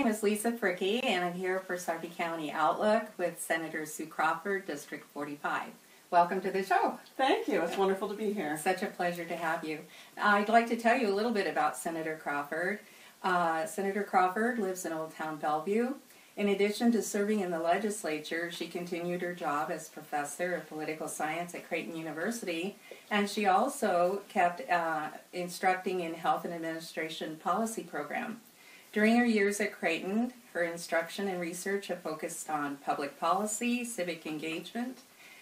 Name is Lisa Fricke, and I'm here for Sarpy County Outlook with Senator Sue Crawford, District 45. Welcome to the show. Thank you. It's wonderful to be here. Such a pleasure to have you. I'd like to tell you a little bit about Senator Crawford. Uh, Senator Crawford lives in Old Town Bellevue. In addition to serving in the legislature, she continued her job as professor of political science at Creighton University, and she also kept uh, instructing in health and administration policy program. During her years at Creighton, her instruction and research have focused on public policy, civic engagement.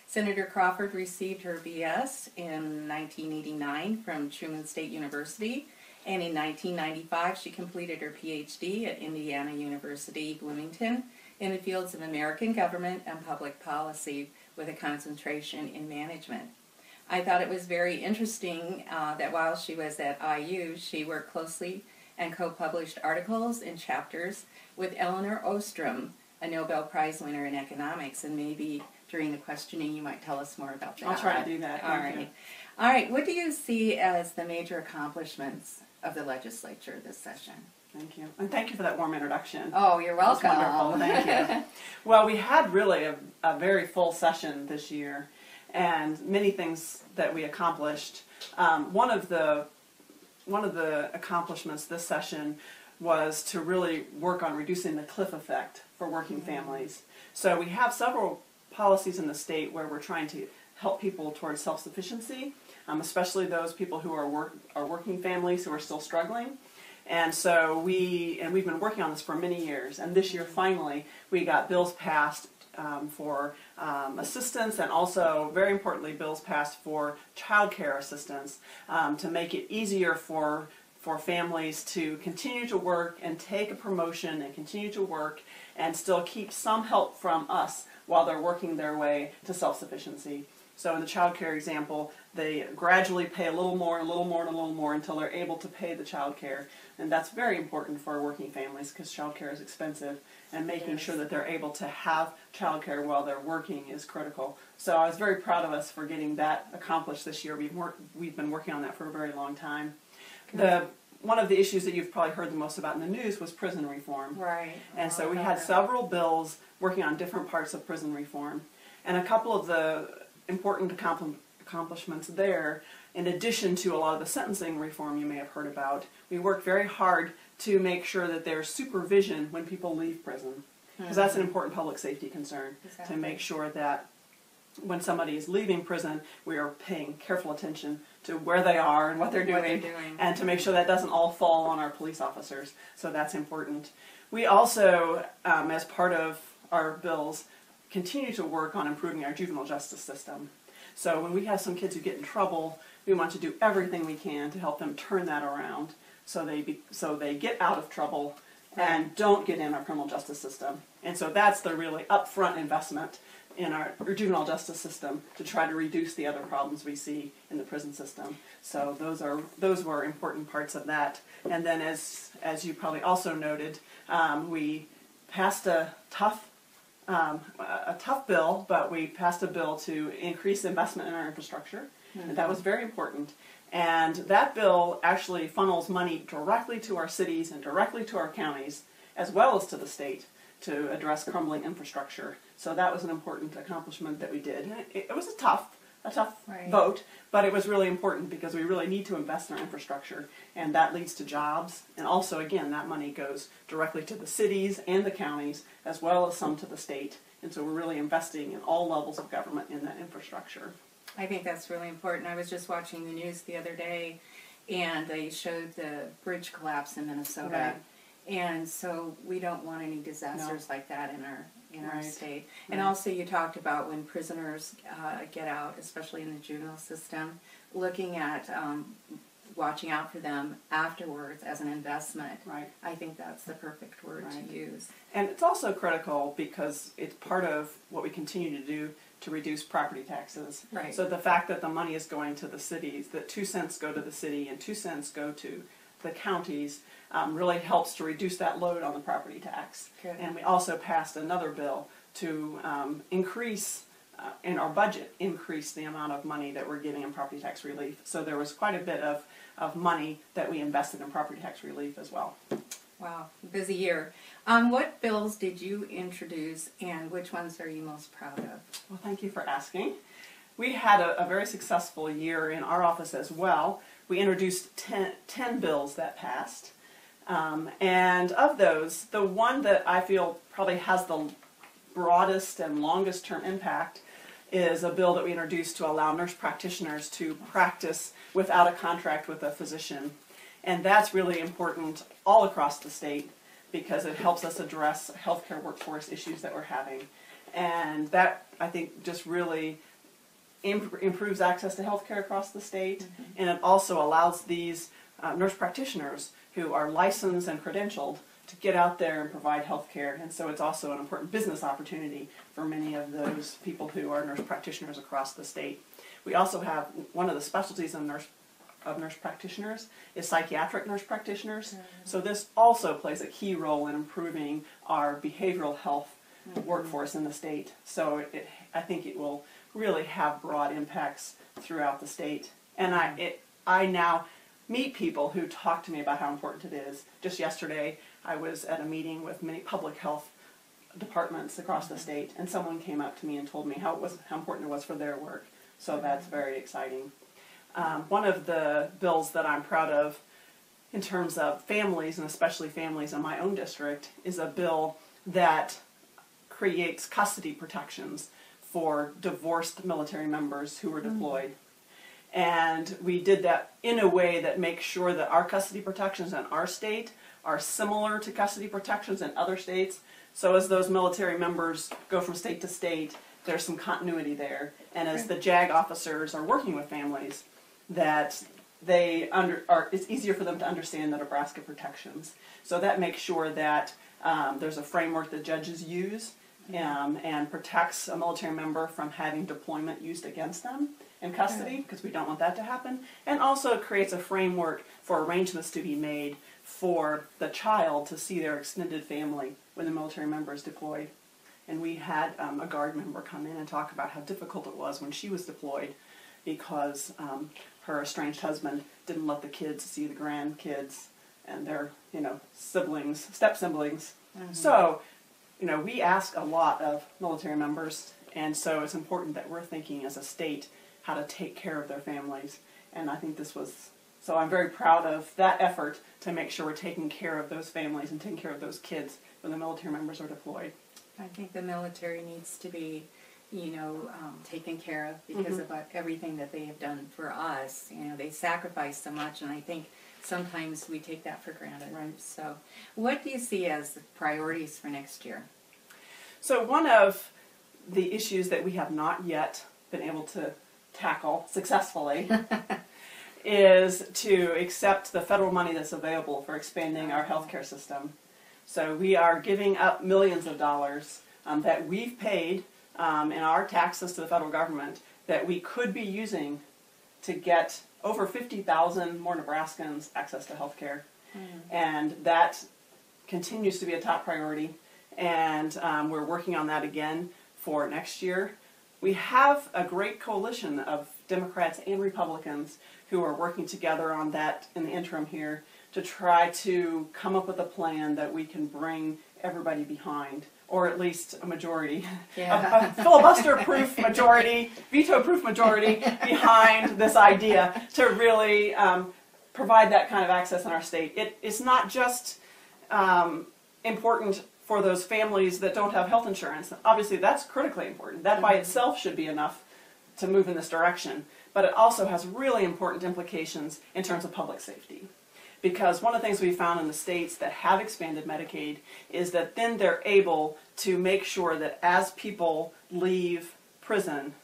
Senator Crawford received her BS in 1989 from Truman State University and in 1995, she completed her PhD at Indiana University, Bloomington, in the fields of American government and public policy with a concentration in management. I thought it was very interesting uh, that while she was at IU, she worked closely and co-published articles and chapters with Elinor Ostrom, a Nobel Prize winner in economics, and maybe during the questioning you might tell us more about that. I'll try to do that. All right. All right. What do you see as the major accomplishments of the legislature this session. Thank you. And thank you for that warm introduction. Oh, you're welcome. wonderful. Thank you. well, we had really a, a, very full session this year and many things that we accomplished. Um, one of the one of the accomplishments this session was to really work on reducing the cliff effect for working mm-hmm. families. So we have several policies in the state where we're trying to help people towards self-sufficiency um, especially those people who are work are working families who are still struggling. And so we and we've been working on this for many years. And this year, finally, we got bills passed um, for um, assistance and also, very importantly, bills passed for child care assistance um, to make it easier for for families to continue to work and take a promotion and continue to work and still keep some help from us while they're working their way to self-sufficiency. So in the child care example, they gradually pay a little more, a little more, and a little more until they're able to pay the child care. And that's very important for working families because child care is expensive and making yes. sure that they're able to have child care while they're working is critical. So I was very proud of us for getting that accomplished this year. We've, worked, we've been working on that for a very long time. The one of the issues that you've probably heard the most about in the news was prison reform. Right. And so we had several bills working on different parts of prison reform. And a couple of the important accomplishments there, in addition to a lot of the sentencing reform you may have heard about. We work very hard to make sure that there's supervision when people leave prison, because that's an important public safety concern, exactly. to make sure that when somebody is leaving prison, we are paying careful attention to where they are and what they're doing, what they're doing. and to make sure that doesn't all fall on our police officers. So that's important. We also, um, as part of our bills, continue to work on improving our juvenile justice system. So when we have some kids who get in trouble, we want to do everything we can to help them turn that around so they be, so they get out of trouble and don't get in our criminal justice system. And so that's the really upfront investment in our, juvenile justice system to try to reduce the other problems we see in the prison system. So those are those were important parts of that. And then as as you probably also noted, um, we passed a tough um, a tough bill, but we passed a bill to increase investment in our infrastructure. Mm-hmm. And that was very important. And that bill actually funnels money directly to our cities and directly to our counties, as well as to the state, to address crumbling infrastructure. So that was an important accomplishment that we did. It, it was a tough a tough right. vote, but it was really important because we really need to invest in our infrastructure, and that leads to jobs. And also, again, that money goes directly to the cities and the counties, as well as some to the state. And so we're really investing in all levels of government in that infrastructure. I think that's really important. I was just watching the news the other day, and they showed the bridge collapse in Minnesota. Right. And so we don't want any disasters no. like that in our in right. our state. And also, you talked about when prisoners uh, get out, especially in the juvenile system, looking at um, watching out for them afterwards as an investment. Right. I think that's the perfect word right. to use. And it's also critical because it's part of what we continue to do to reduce property taxes. Right. So the fact that the money is going to the cities, that two cents go to the city and two cents go to the counties, um, really helps to reduce that load on the property tax. Good. And we also passed another bill to um, increase uh, in our budget, increase the amount of money that we're giving in property tax relief. So there was quite a bit of, of money that we invested in property tax relief as well. Wow, busy year. Um, what bills did you introduce and which ones are you most proud of? Well, thank you for asking. We had a, a very successful year in our office as well. We introduced 10, 10 bills that passed. Um, and of those, the one that I feel probably has the broadest and longest term impact is a bill that we introduced to allow nurse practitioners to practice without a contract with a physician. And that's really important all across the state because it helps us address healthcare workforce issues that we're having. And that, I think, just really imp- improves access to healthcare across the state. Mm-hmm. And it also allows these uh, nurse practitioners who are licensed and credentialed to get out there and provide health care. And so it's also an important business opportunity for many of those people who are nurse practitioners across the state. We also have one of the specialties of nurse of nurse practitioners is psychiatric nurse practitioners. Mm-hmm. So this also plays a key role in improving our behavioral health mm-hmm. workforce in the state. So it, I think it will really have broad impacts throughout the state. And I, it, I now meet people who talk to me about how important it is. Just yesterday, I was at a meeting with many public health departments across the state, and someone came up to me and told me how it was how important it was for their work. So that's very exciting. Um, one of the bills that I'm proud of, in terms of families and especially families in my own district, is a bill that creates custody protections for divorced military members who were deployed. And we did that in a way that makes sure that our custody protections in our state are similar to custody protections in other states. So as those military members go from state to state, there's some continuity there. And as the JAG officers are working with families, that they under are it's easier for them to understand the Nebraska protections. So that makes sure that um, there's a framework that judges use um, and protects a military member from having deployment used against them in custody because we don't want that to happen. And also creates a framework for arrangements to be made for the child to see their extended family when the military member is deployed. And we had um, a guard member come in and talk about how difficult it was when she was deployed because um, her estranged husband didn't let the kids see the grandkids and their, you know, siblings, step siblings. So, you know, we ask a lot of military members, and so it's important that we're thinking as a state how to take care of their families. And I think this was so I'm very proud of that effort to make sure we're taking care of those families and taking care of those kids when the military members are deployed. I think the military needs to be, you know, um, taken care of because Mhm. of uh, everything that they have done for us. You know, they sacrifice so much, and I think sometimes we take that for granted. Right. So, what do you see as the priorities for next year? So one of the issues that we have not yet been able to tackle successfully is to accept the federal money that's available for expanding our healthcare system. So we are giving up millions of dollars um, that we've paid um, in our taxes to the federal government that we could be using to get over 50,000 more Nebraskans access to health healthcare. And that continues to be a top priority. And um, we're working on that again for next year. We have a great coalition of Democrats and Republicans who are working together on that in the interim here to try to come up with a plan that we can bring everybody behind, or at least a majority, Yeah. a, a filibuster-proof majority, veto-proof majority behind this idea to really um, provide that kind of access in our state. It, it's not just um, important for those families that don't have health insurance. Obviously, that's critically important. That by itself should be enough to move in this direction. But it also has really important implications in terms of public safety. Because one of the things we found in the states that have expanded Medicaid is that then they're able to make sure that as people leave prison,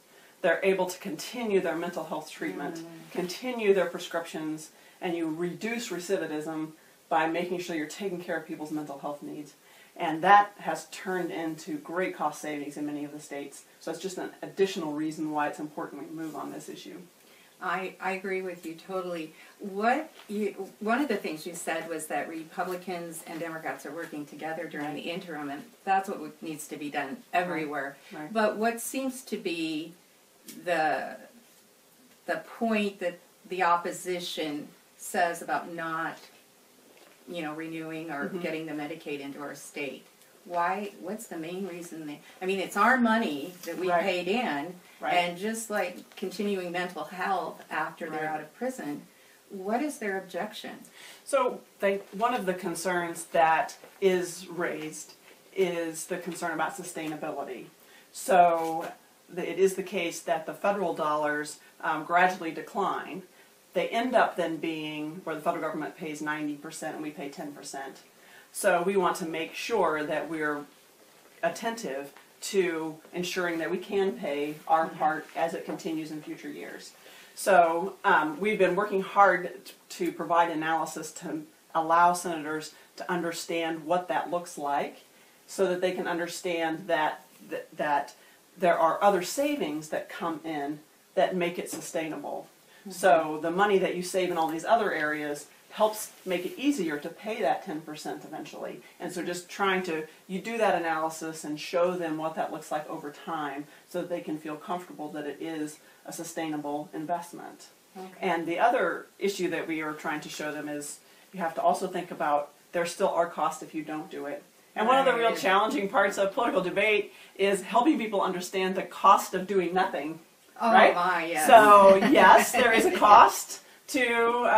they're able to continue their mental health treatment, mm. continue their prescriptions, and you reduce recidivism by making sure you're taking care of people's mental health needs. And that has turned into great cost savings in many of the states. So it's just an additional reason why it's important we move on this issue. I, I agree with you totally. What you, one of the things you said was that Republicans and Democrats are working together during the interim, and that's what needs to be done everywhere. Right. But what seems to be the the point that the opposition says about not you know, renewing or Mm-hmm. getting the Medicaid into our state. Why, what's the main reason they, I mean, it's our money that we Right. paid in, Right. and just like continuing mental health after they're Right. out of prison, what is their objection? So they, one of the concerns that is raised is the concern about sustainability. So the, it is the case that the federal dollars um, gradually decline. They end up then being where the federal government pays 90% and we pay 10%. So we want to make sure that we're attentive to ensuring that we can pay our part as it continues in future years. So um, we've been working hard t- to provide analysis to allow senators to understand what that looks like so that they can understand that, that, that there are other savings that come in that make it sustainable. So the money that you save in all these other areas helps make it easier to pay that 10% eventually. And so just trying to, you do that analysis and show them what that looks like over time so that they can feel comfortable that it is a sustainable investment. Okay. And the other issue that we are trying to show them is you have to also think about there still are costs if you don't do it. And one of the real challenging parts of political debate is helping people understand the cost of doing nothing. Oh Right? my, yes. So yes, there is a cost to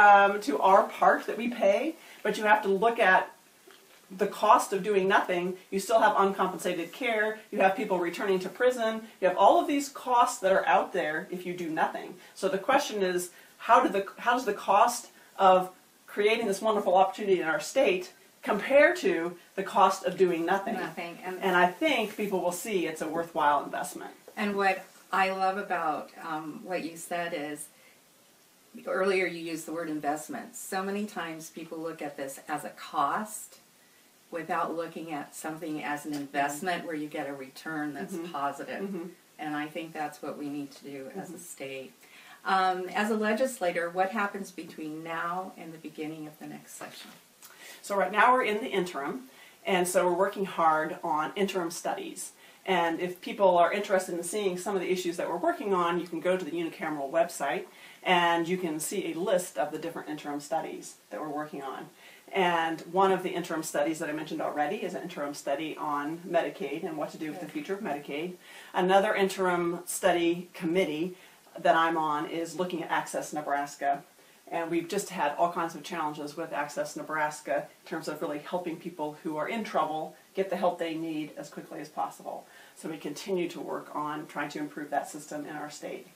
um, to our part that we pay, but you have to look at the cost of doing nothing. You still have uncompensated care. You have people returning to prison. You have all of these costs that are out there if you do nothing. So the question is, how do the how does the cost of creating this wonderful opportunity in our state compare to the cost of doing nothing? Nothing, and And I think people will see it's a worthwhile investment. And what I love about um, what you said is earlier you used the word investment. So many times people look at this as a cost without looking at something as an investment where you get a return that's Mhm. positive. Mhm. And I think that's what we need to do as a state. Um, as a legislator, what happens between now and the beginning of the next session? So right now we're in the interim, and so we're working hard on interim studies. And if people are interested in seeing some of the issues that we're working on, you can go to the unicameral website and you can see a list of the different interim studies that we're working on. And one of the interim studies that I mentioned already is an interim study on Medicaid and what to do with the future of Medicaid. Another interim study committee that I'm on is looking at Access Nebraska. And we've just had all kinds of challenges with Access Nebraska in terms of really helping people who are in trouble get the help they need as quickly as possible. So we continue to work on trying to improve that system in our state.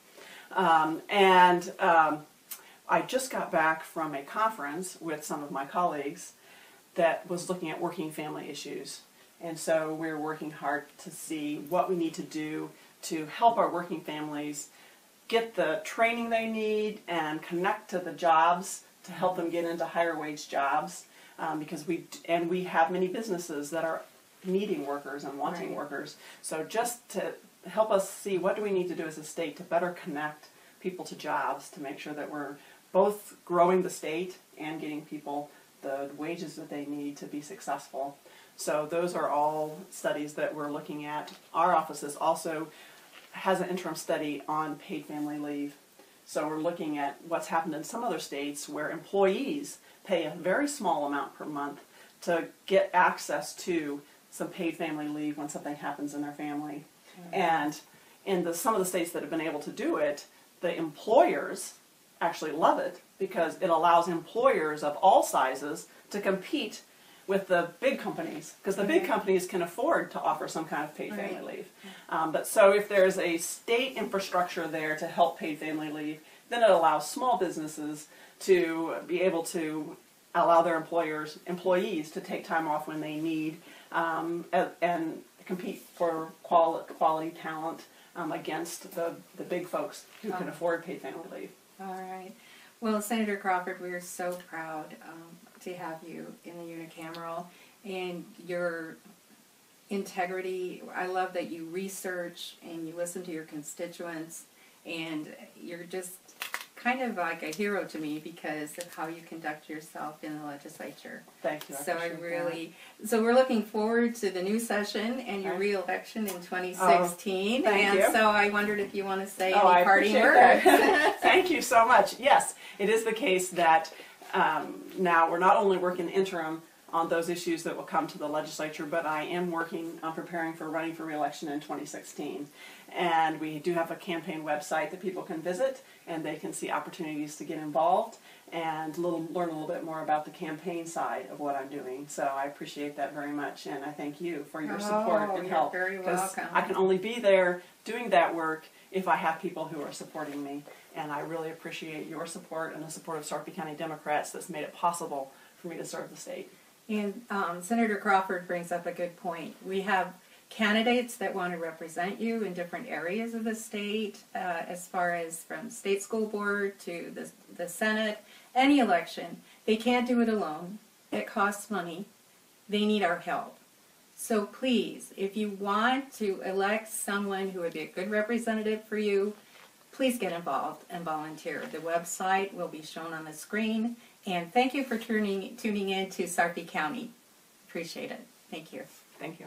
Um, and um, I just got back from a conference with some of my colleagues that was looking at working family issues. And so we're working hard to see what we need to do to help our working families get the training they need and connect to the jobs to help them get into higher wage jobs. Um, because we and we have many businesses that are needing workers and wanting Right. workers. So just to help us see what do we need to do as a state to better connect people to jobs to make sure that we're both growing the state and getting people the wages that they need to be successful. So those are all studies that we're looking at. Our office is also has an interim study on paid family leave. So we're looking at what's happened in some other states where employees pay a very small amount per month to get access to some paid family leave when something happens in their family. And in the, some of the states that have been able to do it, the employers actually love it because it allows employers of all sizes to compete with the big companies because the big companies can afford to offer some kind of paid family Right. leave. Um, but so if there's a state infrastructure there to help paid family leave, then it allows small businesses to be able to allow their employers employees to take time off when they need um, and, and compete for quali- quality talent um, against the, the big folks who can Oh. afford paid family leave. All right. Well, Senator Crawford, we are so proud um, to have you in the unicameral and your integrity. I love that you research and you listen to your constituents, and you're just kind of like a hero to me because of how you conduct yourself in the legislature. Thank you. So I appreciate that. really, so we're looking forward to the new session and your Okay. reelection in 2016. thank and you. so I wondered if you want to say Oh, I any parting appreciate words. that. Thank you so much. Yes, it is the case that um, now we're not only working interim on those issues that will come to the legislature, but I am working on preparing for running for reelection in 2016. And we do have a campaign website that people can visit, and they can see opportunities to get involved and little, learn a little bit more about the campaign side of what I'm doing. So I appreciate that very much, and I thank you for your support Oh, and you're help. very 'cause welcome. I can only be there doing that work if I have people who are supporting me. And I really appreciate your support and the support of Sarpy County Democrats that's made it possible for me to serve the state. And um, Senator Crawford brings up a good point. We have candidates that want to represent you in different areas of the state, uh, as far as from state school board to the, the Senate, any election. They can't do it alone. It costs money. They need our help. So please, if you want to elect someone who would be a good representative for you, please get involved and volunteer. The website will be shown on the screen. And thank you for tuning, tuning in to Sarpy County. Appreciate it. Thank you. Thank you.